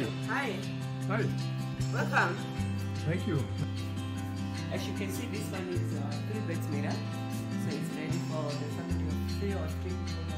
you. Hi. Hi. Welcome. Thank you. As you can see, this one is uh, a three-bed mirror, so it's ready for the family of three or three people.